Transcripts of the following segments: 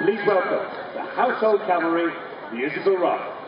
Please welcome the Household Cavalry Musical Rock.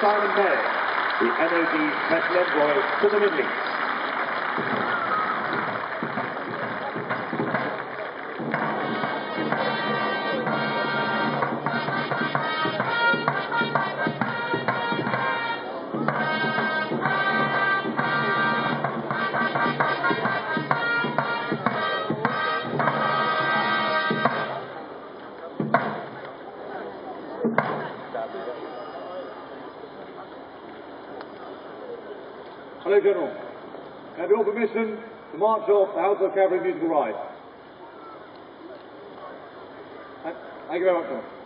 Simon Mayall, the MOD Special Envoy to the Middle East. March off the of Cavalry musical ride? Thank uh, thank you very much, General.